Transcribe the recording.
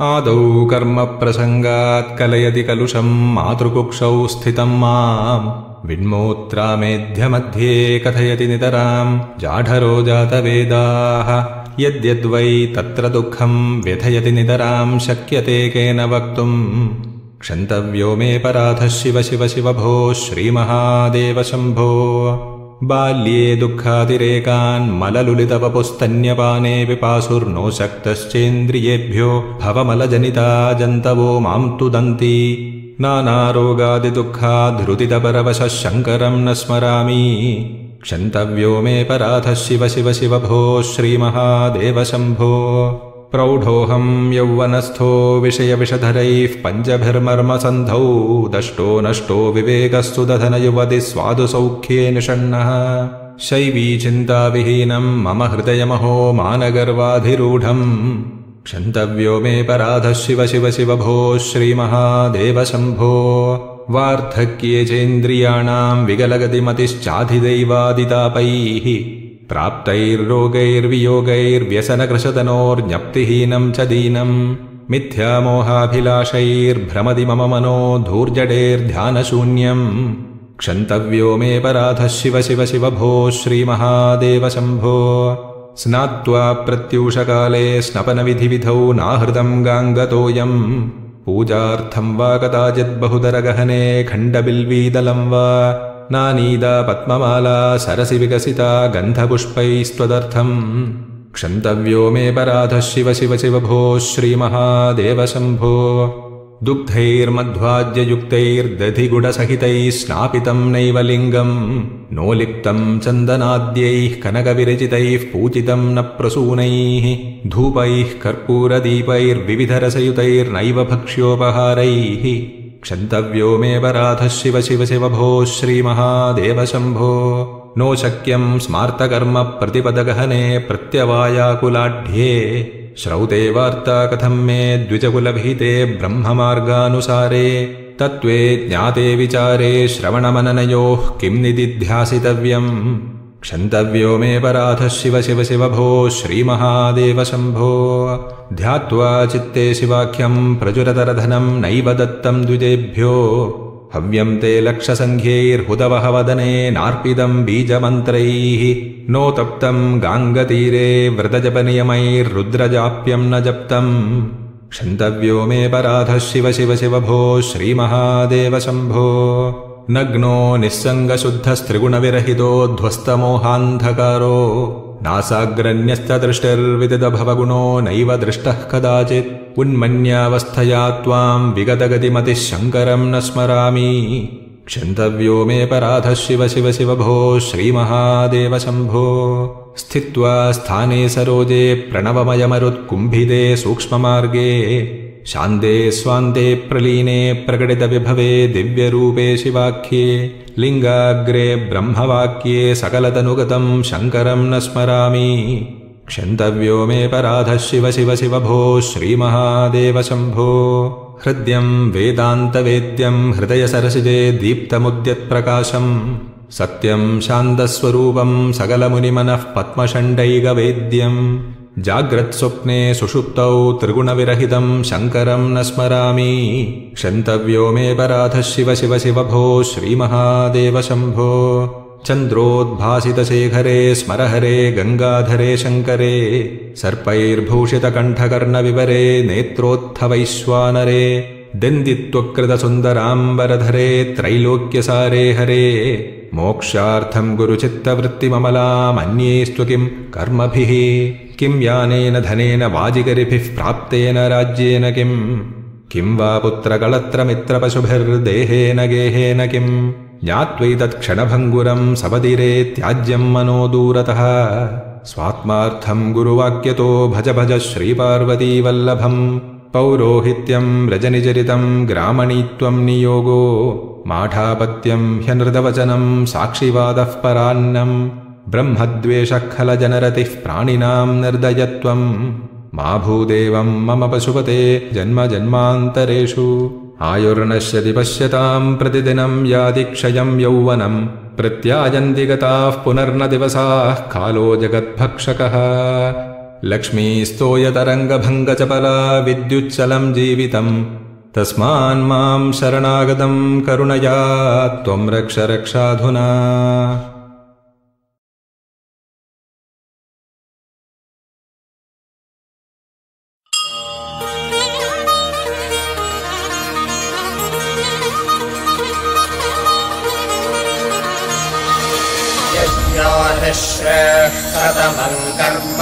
आदौ कर्मप्रसङ्गात् कलयति कलुषम् मातृकुक्षौ स्थितम् माम्। विन्मोत्रामेध्यमध्ये कथयति नितराम्। जाढरो जातवेदाः। यद्यद्वै तत्र दुःखम् व्यथयति नितराम् शक्यते केन वक्तुम्। क्षन्तव्यो मे पराधः शिव शिव शिव भो श्रीमहादेव शम्भो बाल्ये दुःखातिरेकान् मललुलितवपुस्तन्यपाने विपासुर्नो शक्तश्चेन्द्रियेभ्यो भवमलजनिता जन्तवो माम् तुदन्ति। नानारोगादिदुःखाद्धृतितपरवशः शङ्करम् न स्मरामि। क्षन्तव्यो मे पराधः शिव शिव शिव भो श्रीमहादेव शम्भो प्रौढोऽहम् यौवनस्थो विषयविषधरैः पञ्चभिर्मर्मसन्धौ दष्टो नष्टो विवेकस्तु दधनयुवति स्वादु सौख्ये निषण्णः। शैवी चिन्ताविहीनम् मम हृदयमहो मानगर्वाधिरूढम्। क्षन्तव्यो मे पराधः शिव शिव शिव भो श्रीमहादेव शम्भो वार्धक्ये चेन्द्रियाणाम् विगलगतिमतिश्चाधिदैवादितापैः प्राप्तैर्रोगैर्वियोगैर्व्यसनकृशतनोर्ज्ञप्तिहीनम् च दीनम् मिथ्यामोहाभिलाषैर्भ्रमति मम मनो धूर्जडेर्ध्यानशून्यम् क्षन्तव्यो मे पराधः शिव शिव शिव भो श्रीमहादेव शम्भो स्नात्वा प्रत्यूषकाले स्नपनविधिविधौ नाहृतम् गाङ्गतोऽयम्। पूजार्थम् वा कदाचिद्बहुदरगहने खण्डबिल्वीदलम् वा नानीदा पद्ममाला सरसि विकसिता गन्धपुष्पैस्त्वदर्थम् क्षन्तव्यो मे पराधः शिव शिव शिव भो श्रीमहादेव शम्भो दुग्धैर्मध्वाज्ययुक्तैर्दधिगुडसहितैः स्नापितम् नैव लिङ्गम्। नोलिप्तम् चन्दनाद्यैः कनकविरचितैः पूजितम् न प्रसूनैः धूपैः कर्पूरदीपैर्विविधरसयुतैर्नैव भक्ष्योपहारैः क्षन्तव्यो मे पराधः शिव शिव शिव भो श्रीमहादेव शम्भो नो शक्यम् स्मार्तकर्म प्रतिपदगहने प्रत्यवायाकुलाढ्ये। श्रौते वार्ता कथम् मे द्विजकुलभिहिते ब्रह्ममार्गानुसारे। तत्त्वे ज्ञाते विचारे श्रवणमननयोः किम् निदिध्यासितव्यम् क्षन्तव्यो मे पराधः शिव शिव शिव भो श्रीमहादेव शम्भो ध्यात्वा चित्ते शिवाख्यम् प्रचुरतरधनम् नैव दत्तम् द्विजेभ्यो। हव्यम् ते लक्षसङ्ख्यैर्हुदवह वदने नार्पितम् बीजमन्त्रैः। नो तप्तम् गाङ्गतीरे व्रतजपनियमैर्रुद्रजाप्यम् न जप्तम्। क्षन्तव्यो मे पराधः शिव शिव शिव भो श्रीमहादेव शम्भो नग्नो निःसङ्गशुद्धस्त्रिगुणविरहितो ध्वस्तमोहान्धकारो। नासाग्रन्यस्तदृष्टिर्विदितभवगुणो नैव दृष्टः कदाचित्। उन्मन्यावस्थया त्वाम् विगतगतिमतिः शङ्करम् न स्मरामि। क्षन्तव्यो मे पराधः शिव शिव शिव भो श्रीमहादेव शम्भो स्थित्वा स्थाने सरोजे प्रणवमयमरुत्कुम्भिते सूक्ष्ममार्गे शान्ते स्वान्ते प्रलीने प्रकटितविभवे दिव्यरूपे शिवाख्ये लिङ्गाग्रे ब्रह्मवाक्ये सकलतनुगतम् शङ्करम् न स्मरामि क्षन्तव्यो मे पराधः शिव शिव शिव भो श्रीमहादेव शम्भो हृद्यम् वेदान्तवेद्यम् हृदयसरसिजे दीप्तमुद्यत्प्रकाशम् सत्यम् शान्तस्वरूपम् सकलमुनिमनः पद्मषण्डैकवेद्यम् जाग्रत्स्वप्ने सुषुप्तौ त्रिगुणविरहितम् शङ्करम् न स्मरामि क्षन्तव्यो मे पराधः शिव शिव शिव भो श्रीमहादेव शम्भो चन्द्रोद्भासितशेखरे स्मरहरे गङ्गाधरे शङ्करे सर्पैर्भूषितकण्ठकर्णविवरे नेत्रोत्थवैश्वानरे दन्दित्वकृतसुन्दराम्बरधरे त्रैलोक्यसारे हरे। मोक्षार्थम् गुरुचित्तवृत्तिममलामन्येस्तु किम् कर्मभिः किम् यानेन धनेन वाजिकरिभिः प्राप्तेन राज्येन किम्? किम् वा पुत्रकलत्रमित्रपशुभिर्देहेन गेहेन किम्? ज्ञात्वैतत्क्षणभङ्गुरम् सपदिरे त्याज्यम् मनो दूरतः। स्वात्मार्थम् गुरुवाक्यतो भज भज श्रीपार्वतीवल्लभम्। पौरोहित्यम् रजनिचरितम् ग्रामणीत्वम् नियोगो। माठापत्यम् ह्यनृतवचनम् साक्षिवादः परान्नम् ब्रह्मद्वेषखलजनरतिः प्राणिनाम् निर्दयत्वम्। मा भूदेवम् मम पशुपते जन्म जन्मान्तरेषु। आयुर्नश्यति पश्यताम् प्रतिदिनम् याति क्षयम् यौवनम्। प्रत्यायन्ति गताः पुनर्न दिवसाः कालो जगद्भक्षकः। लक्ष्मीस्तोयतरङ्गभङ्गचपला विद्युच्चलम् जीवितम्। तस्मान्माम् शरणागतम् करुणया त्वम् रक्ष रक्षाधुना निःश्रेष्ठतमम् कर्म